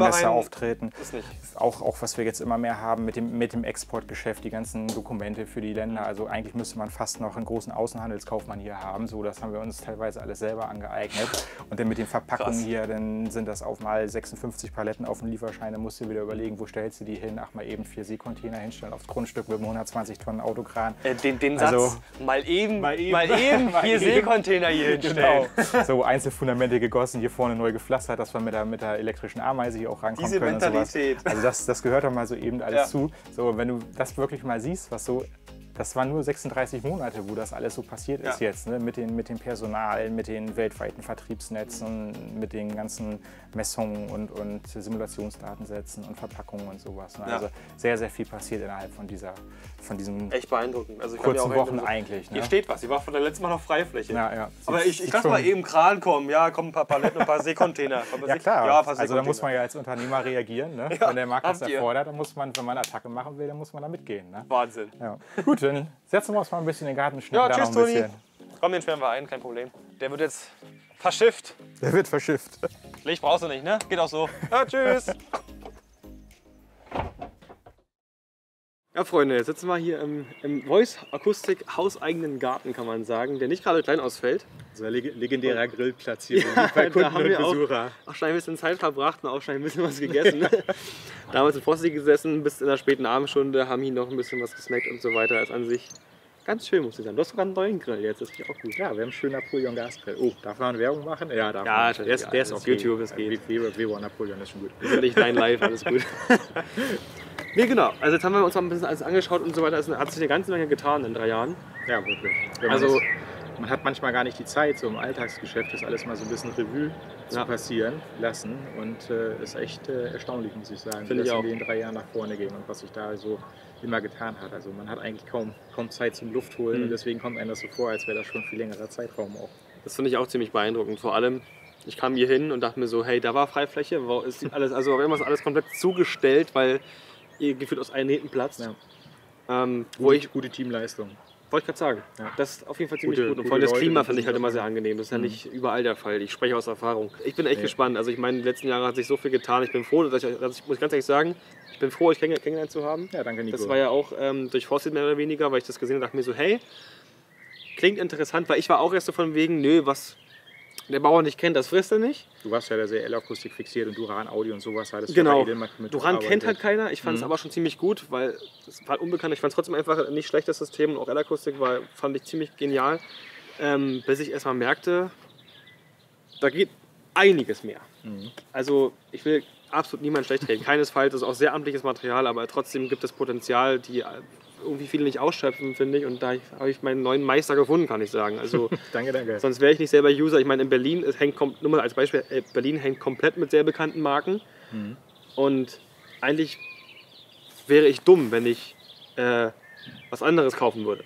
Speaker 1: nicht.
Speaker 2: Auch, auch was wir jetzt immer mehr haben mit dem, mit dem Exportgeschäft, die ganzen Dokumente für die Länder. Also eigentlich müsste man fast noch einen großen Außenhandelskaufmann hier haben. So, das haben wir uns teilweise alles selber angeeignet. Und dann mit den Verpackungen
Speaker 1: Krass.
Speaker 2: hier, dann sind das auf mal 56 Paletten auf dem Lieferschein. Dann musst du wieder überlegen, wo stellst du die hin? Ach, mal eben vier Seekontainer hinstellen aufs Grundstück mit einem 120 Tonnen Autokran.
Speaker 1: Äh, den, den
Speaker 2: Also-
Speaker 1: Satz, mal eben, mal
Speaker 2: eben.
Speaker 1: eben,
Speaker 2: Mal
Speaker 1: hier
Speaker 2: eben.
Speaker 1: Seekontainer hier hinstellen.
Speaker 2: Genau. So Einzelfundamente gegossen, hier vorne neu gepflastert, dass wir mit der, mit der elektrischen Ameise hier auch rankommen
Speaker 1: Diese
Speaker 2: können.
Speaker 1: Mentalität.
Speaker 2: Also das, das gehört doch mal so eben alles
Speaker 1: Ja.
Speaker 2: zu. So, wenn du das wirklich mal siehst, was so. Das waren nur 36 Monate, wo das alles so passiert ist
Speaker 1: Ja.
Speaker 2: jetzt. Ne? Mit, den, mit dem Personal, mit den weltweiten Vertriebsnetzen, mit den ganzen Messungen und, und Simulationsdatensätzen und Verpackungen und sowas. Ne?
Speaker 1: Ja.
Speaker 2: Also sehr, sehr viel passiert innerhalb von, dieser, von diesen
Speaker 1: Echt beeindruckend. Also ich
Speaker 2: kurzen
Speaker 1: auch
Speaker 2: Wochen
Speaker 1: erinnern,
Speaker 2: eigentlich.
Speaker 1: Hier
Speaker 2: Ne?
Speaker 1: steht was. Ich war von der letzten Mal noch Freifläche.
Speaker 2: Ja, ja.
Speaker 1: Aber ich, ich
Speaker 2: sieht
Speaker 1: lass mal eben Kran kommen. Ja, kommen ein paar Paletten und ein paar Seekontainer.
Speaker 2: Ja klar,
Speaker 1: Ja,
Speaker 2: also da muss man ja als Unternehmer reagieren. Ne? Wenn der Markt das erfordert, dann muss man, wenn man Attacke machen will, dann muss man da mitgehen. Ne?
Speaker 1: Wahnsinn.
Speaker 2: Ja. Gut, dann setzen wir uns mal ein bisschen in den Garten,
Speaker 1: Ja,
Speaker 2: schneiden da
Speaker 1: tschüss,
Speaker 2: noch ein
Speaker 1: Toni.
Speaker 2: bisschen.
Speaker 1: Komm, den sperren wir ein, kein Problem. Der wird jetzt verschifft.
Speaker 2: Der wird verschifft.
Speaker 1: Licht brauchst du nicht, ne? Geht auch so. Ja, tschüss. Ja, Freunde, jetzt sitzen wir hier im, im Voice Akustik hauseigenen Garten, kann man sagen, der nicht gerade klein ausfällt.
Speaker 2: So ein leg- legendärer Grillplatz hier
Speaker 1: Ja, da haben wir auch, auch schon ein bisschen Zeit verbracht und auch schon ein bisschen was gegessen. Damals in Fossi gesessen, bis in der späten Abendstunde, haben hier noch ein bisschen was gesnackt und so weiter. Ist an sich ganz schön, muss ich sagen. Du hast sogar einen neuen Grill jetzt, das finde ich auch gut.
Speaker 2: Ja, wir haben einen schönen Napoleon Gasgrill. Oh, darf man Werbung machen? Ja, darf
Speaker 1: Ja,
Speaker 2: man.
Speaker 1: ist
Speaker 2: Der ist, der ist
Speaker 1: Das ist
Speaker 2: okay.
Speaker 1: YouTube, es geht.
Speaker 2: Weber, Weber Napoleon ist schon gut.
Speaker 1: Wir sind nicht dein Live, alles gut. nee, genau. Also jetzt haben wir uns mal ein bisschen alles angeschaut und so weiter. Es hat sich eine ganze Menge getan in drei Jahren.
Speaker 2: Ja, wirklich.
Speaker 1: Also-
Speaker 2: das, man hat manchmal gar nicht die Zeit, so im Alltagsgeschäft das alles mal so ein bisschen Revue zu
Speaker 1: Ja.
Speaker 2: passieren lassen. Und äh, ist echt äh, erstaunlich, muss ich sagen,
Speaker 1: Finde
Speaker 2: wie
Speaker 1: ich
Speaker 2: das
Speaker 1: auch.
Speaker 2: in den drei Jahren nach vorne ging und was sich da so immer getan hat. Also man hat eigentlich kaum, kaum Zeit zum Luft holen
Speaker 1: Mhm.
Speaker 2: und deswegen kommt einem das so vor, als wäre das schon viel längerer Zeitraum auch.
Speaker 1: Das finde ich auch ziemlich beeindruckend. Vor allem, ich kam hier hin und dachte mir so, hey, da war Freifläche. Wo ist alles, also auf einmal ist alles komplett zugestellt, weil ihr gefühlt aus allen Nähten platzt.
Speaker 2: Ja.
Speaker 1: Ähm, wo ich,
Speaker 2: gute Teamleistung.
Speaker 1: Wollte ich gerade sagen,
Speaker 2: Ja.
Speaker 1: das ist auf jeden Fall ziemlich
Speaker 2: Gute-
Speaker 1: gut. Und vor allem das
Speaker 2: Leute,
Speaker 1: Klima finde ich halt immer sehr angenehm. Das ist ja
Speaker 2: Mhm.
Speaker 1: nicht überall der Fall. Ich spreche aus Erfahrung. Ich bin echt
Speaker 2: Nee.
Speaker 1: gespannt. Also ich meine, die letzten Jahre hat sich so viel getan. Ich bin froh, dass ich, dass ich muss ganz ehrlich sagen, ich bin froh, euch kenn- kennengelernt zu haben.
Speaker 2: Ja, danke Nico.
Speaker 1: Das war ja auch ähm, durch Fossil mehr oder weniger, weil ich das gesehen habe, dachte mir so, hey, klingt interessant, weil ich war auch erst so von wegen, nö, was der Bauer nicht kennt, das frisst er nicht.
Speaker 2: du warst ja da sehr L-Akustik fixiert und Duran Audio und sowas hattest
Speaker 1: Genau.
Speaker 2: du mit
Speaker 1: Duran kennt halt keiner. Ich fand es
Speaker 2: Mhm.
Speaker 1: aber schon ziemlich gut, weil es war unbekannt. Ich fand es trotzdem einfach nicht schlecht, das System. Und auch L-Akustik war, fand ich ziemlich genial. Ähm, bis ich erstmal merkte, da geht einiges mehr.
Speaker 2: Mhm.
Speaker 1: Also ich will absolut niemand schlecht reden. Keinesfalls, das ist auch sehr amtliches Material, aber trotzdem gibt es Potenzial, die irgendwie viele nicht ausschöpfen, finde ich. Und da habe ich meinen neuen Meister gefunden, kann ich sagen. Also
Speaker 2: Danke, danke.
Speaker 1: Sonst wäre ich nicht selber User. Ich meine, in Berlin, es hängt nur mal als Beispiel, äh, Berlin hängt komplett mit sehr bekannten Marken.
Speaker 2: Mhm.
Speaker 1: Und eigentlich wäre ich dumm, wenn ich äh, was anderes kaufen würde.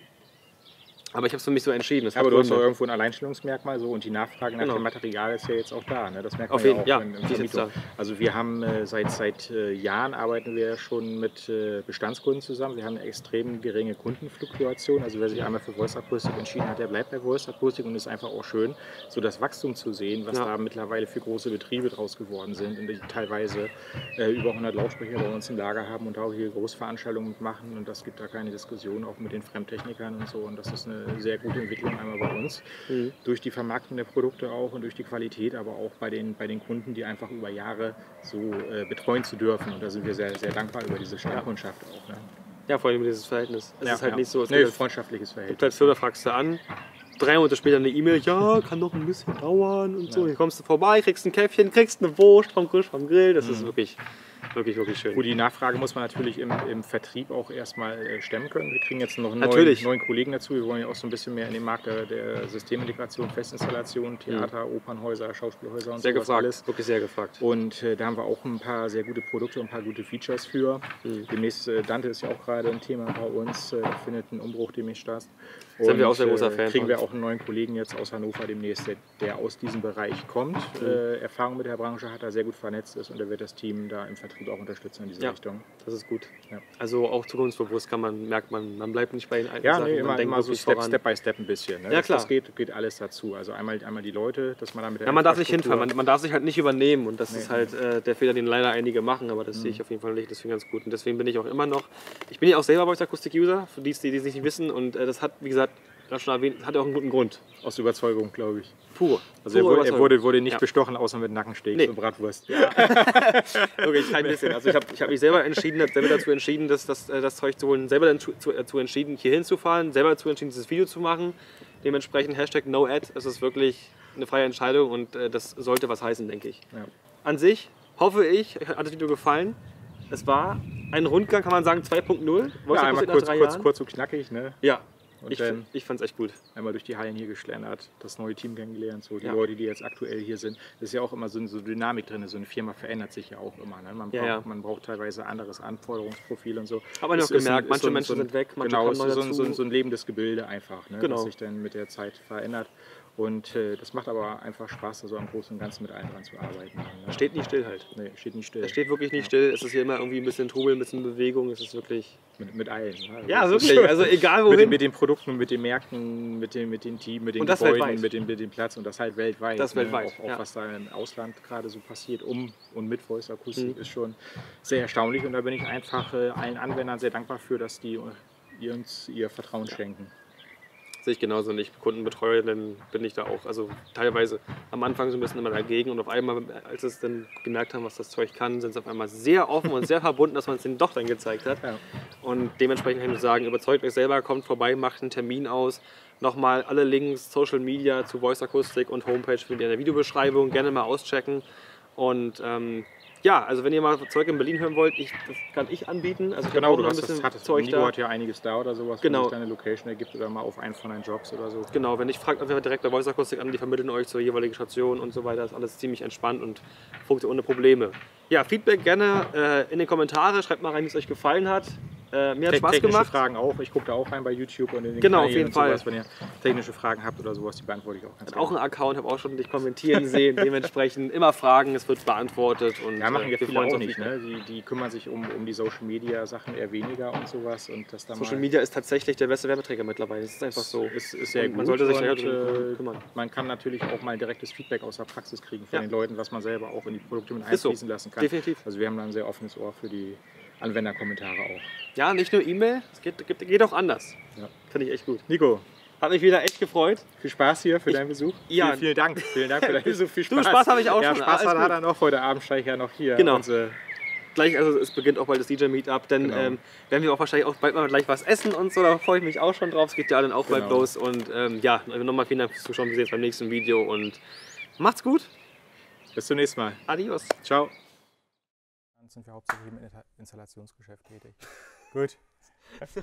Speaker 1: Aber ich habe es für mich so entschieden.
Speaker 2: Aber du hast auch irgendwo ein Alleinstellungsmerkmal so und die Nachfrage nach
Speaker 1: Genau.
Speaker 2: dem Material ist ja jetzt auch da. Ne? Das merkt
Speaker 1: Auf
Speaker 2: man
Speaker 1: jeden-
Speaker 2: ja auch
Speaker 1: ja,
Speaker 2: in, in Vermietung. Also wir haben äh, seit, seit äh, Jahren arbeiten wir ja schon mit äh, Bestandskunden zusammen. Wir haben eine extrem geringe Kundenfluktuation. Also wer sich einmal für Voice Akustik entschieden hat, der bleibt bei Voice Akustik und ist einfach auch schön, so das Wachstum zu sehen, was
Speaker 1: Ja.
Speaker 2: da mittlerweile für große Betriebe draus geworden sind und die teilweise äh, über 100 Lautsprecher bei uns im Lager haben und auch hier Großveranstaltungen mitmachen und das gibt da keine Diskussion, auch mit den Fremdtechnikern und so und das ist eine sehr gute Entwicklung einmal bei uns. Mhm. Durch die Vermarktung der Produkte auch und durch die Qualität, aber auch bei den, bei den Kunden, die einfach über Jahre so äh, betreuen zu dürfen. Und da sind wir sehr, sehr dankbar über diese Stammkundschaft auch. Ne?
Speaker 1: Ja, vor allem dieses Verhältnis.
Speaker 2: Es ja, ist halt ja. nicht so. Es nee, freundschaftliches Verhältnis.
Speaker 1: Du als Firma fragst du an, drei Monate später eine E-Mail, ja, kann noch ein bisschen dauern und so. Hier kommst du vorbei, kriegst ein Käffchen, kriegst eine Wurst vom Grill, vom Grill. Das mhm. ist wirklich wirklich, wirklich schön.
Speaker 2: Gut, die Nachfrage muss man natürlich im, im Vertrieb auch erstmal äh, stemmen können. Wir kriegen jetzt noch einen neuen, neuen, Kollegen dazu. Wir wollen ja auch so ein bisschen mehr in den Markt der, der Systemintegration, Festinstallation, Theater, mhm. Opernhäuser, Schauspielhäuser und
Speaker 1: sehr sowas gefragt, alles. Wirklich sehr gefragt.
Speaker 2: Und äh, da haben wir auch ein paar sehr gute Produkte und ein paar gute Features für. Mhm. Demnächst, äh, Dante ist ja auch gerade ein Thema bei uns, äh, findet ein Umbruch demnächst statt.
Speaker 1: Und, Sind wir auch sehr großer Fan.
Speaker 2: Kriegen wir auch einen neuen Kollegen jetzt aus Hannover demnächst, der, der aus diesem Bereich kommt, mhm. äh, Erfahrung mit der Branche hat, da sehr gut vernetzt ist und der wird das Team da im Vertrieb auch unterstützen in diese
Speaker 1: ja,
Speaker 2: Richtung.
Speaker 1: Das ist gut. Ja. Also auch zukunftsbewusst kann man, merkt man, man bleibt nicht bei den alten
Speaker 2: ja,
Speaker 1: Sachen.
Speaker 2: Nee, immer, immer so Step, Step, by Step ein bisschen. Ne?
Speaker 1: Ja, klar.
Speaker 2: Das geht, geht alles dazu. Also einmal, einmal die Leute, dass man damit.
Speaker 1: Ja, man darf nicht hinfahren, man, man, darf sich halt nicht übernehmen und das nee. ist halt äh, der Fehler, den leider einige machen, aber das mhm. sehe ich auf jeden Fall nicht, deswegen ganz gut. Und deswegen bin ich auch immer noch, ich bin ja auch selber Voice Akustik User, für die, die es nicht wissen und äh, das hat, wie gesagt, erwähnt, hat ja auch einen guten Grund.
Speaker 2: Aus Überzeugung, glaube ich.
Speaker 1: Pur.
Speaker 2: Also Pure er, wurde, er wurde, wurde nicht ja. bestochen, außer mit Nackensteaks nee. und Bratwurst. Ja.
Speaker 1: okay, kein bisschen. Also ich habe hab mich selber entschieden, selber dazu entschieden, das, das, äh, das Zeug zu holen, selber dazu zu, zu entschieden, hier hinzufahren, selber dazu entschieden, dieses Video zu machen. Dementsprechend Hashtag NoAd, es ist wirklich eine freie Entscheidung und äh, das sollte was heißen, denke ich. Ja. An sich hoffe ich, hat das Video gefallen. Es war ein Rundgang, kann man sagen, 2.0.
Speaker 2: Ja, einmal kurz, kurz, kurz und knackig. Ne?
Speaker 1: Ja, und ich, dann ich fand es echt gut.
Speaker 2: Einmal durch die Hallen hier geschlendert, das neue Team kennengelernt, so die ja. Leute, die jetzt aktuell hier sind. Das ist ja auch immer so eine so Dynamik drin. So eine Firma verändert sich ja auch immer. Ne? Man, braucht, ja, ja. man braucht teilweise anderes Anforderungsprofil und so.
Speaker 1: Aber noch gemerkt, manche Menschen so ein, sind weg, manche
Speaker 2: genau,
Speaker 1: kommen neu
Speaker 2: so, dazu. So, so ein lebendes Gebilde einfach, ne?
Speaker 1: genau.
Speaker 2: das sich dann mit der Zeit verändert. Und äh, das macht aber einfach Spaß, da so am Großen und Ganzen mit allen dran zu arbeiten.
Speaker 1: Ne? Steht nicht still halt.
Speaker 2: Nee, steht nicht still.
Speaker 1: Es steht wirklich nicht still. Es ist hier immer irgendwie ein bisschen Trubel, ein bisschen Bewegung. Es ist wirklich.
Speaker 2: Mit, mit allen. Ne?
Speaker 1: Also ja, wirklich. Also egal wohin.
Speaker 2: mit, mit, den Produkten, mit den Märkten, mit, dem, mit den Team, mit den und Gebäuden, mit dem, mit dem Platz und das halt weltweit.
Speaker 1: Das
Speaker 2: ne?
Speaker 1: weltweit.
Speaker 2: Auch, auch ja. was da im Ausland gerade so passiert, um und mit Voice Akustik, mhm. ist schon sehr erstaunlich. Und da bin ich einfach äh, allen Anwendern sehr dankbar für, dass die uns ihr Vertrauen schenken
Speaker 1: sehe ich genauso nicht. Kunden betreue, dann bin ich da auch, also teilweise am Anfang so ein bisschen immer dagegen und auf einmal, als sie es dann gemerkt haben, was das Zeug kann, sind sie auf einmal sehr offen und sehr verbunden, dass man es denen doch dann gezeigt hat. Ja. Und dementsprechend kann ich nur sagen, überzeugt euch selber, kommt vorbei, macht einen Termin aus. Nochmal alle Links, Social Media zu Voice Akustik und Homepage findet ihr in der Videobeschreibung. Gerne mal auschecken. Und ähm, ja, also wenn ihr mal Zeug in Berlin hören wollt, ich, das kann ich anbieten. Also ich
Speaker 2: genau, du hast ein bisschen das, Zeug
Speaker 1: Nico
Speaker 2: da. hat ja einiges da oder sowas,
Speaker 1: genau.
Speaker 2: wenn sich deine Location ergibt oder mal auf einen von deinen Jobs oder so.
Speaker 1: Genau, wenn ich fragt einfach direkt der Voice Akustik an, die vermitteln euch zur jeweiligen Station und so weiter. Das ist alles ziemlich entspannt und funktioniert ohne Probleme. Ja, Feedback gerne äh, in den Kommentare. Schreibt mal rein, wie es euch gefallen hat. Äh, mir hat Spaß gemacht.
Speaker 2: Fragen auch. Ich gucke da auch rein bei YouTube und in den
Speaker 1: Genau, Kanälen auf jeden Fall.
Speaker 2: Sowas. Wenn ihr technische Fragen habt oder sowas, die beantworte ich auch ganz
Speaker 1: gerne. Auch einen Account, habe auch schon dich kommentieren sehen. Dementsprechend immer Fragen, es wird beantwortet. Und,
Speaker 2: ja, machen äh, ja viele auch nicht. Ne? Die, die, kümmern sich um, um die Social Media Sachen eher weniger und sowas. Und das
Speaker 1: Social Media ist tatsächlich der beste Werbeträger mittlerweile. Das ist einfach so.
Speaker 2: Ist, ist sehr gut.
Speaker 1: Man sollte sich
Speaker 2: und, äh, kümmern. Man kann natürlich auch mal direktes Feedback aus der Praxis kriegen von ja. den Leuten, was man selber auch in die Produkte mit einfließen so. lassen kann.
Speaker 1: Definitiv.
Speaker 2: Also wir haben da ein sehr offenes Ohr für die Anwenderkommentare auch.
Speaker 1: Ja, nicht nur E-Mail, es geht, geht, geht, auch anders. Ja. Finde ich echt gut.
Speaker 2: Nico.
Speaker 1: Hat mich wieder echt gefreut.
Speaker 2: Viel Spaß hier für ich, deinen Besuch.
Speaker 1: Ja.
Speaker 2: Vielen, vielen Dank. Vielen Dank für deinen Besuch. Viel
Speaker 1: Spaß. Du, Spaß habe ich auch
Speaker 2: ja,
Speaker 1: schon.
Speaker 2: Spaß hat, hat er noch. Heute Abend steige ich ja noch hier.
Speaker 1: Genau. Unsere gleich, also es beginnt auch bald das DJ-Meetup, dann genau. ähm, werden wir auch wahrscheinlich auch bald mal gleich was essen und so, da freue ich mich auch schon drauf. Es geht ja dann auch genau. bald los und ähm, ja, nochmal vielen Dank fürs Zuschauen, wir sehen uns beim nächsten Video und macht's gut.
Speaker 2: Bis zum nächsten Mal.
Speaker 1: Adios.
Speaker 2: Ciao
Speaker 3: sind wir hauptsächlich im Installationsgeschäft tätig. Gut.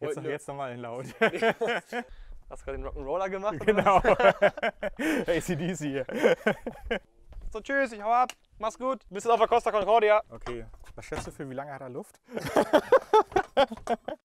Speaker 3: Jetzt, noch, jetzt nochmal in laut.
Speaker 1: Hast du gerade den Rock'n'Roller gemacht?
Speaker 3: Genau. ACDC hier.
Speaker 1: So, tschüss, ich hau ab. Mach's gut. Bis auf der Costa Concordia.
Speaker 3: Okay. Was schätzt du für, wie lange hat er Luft?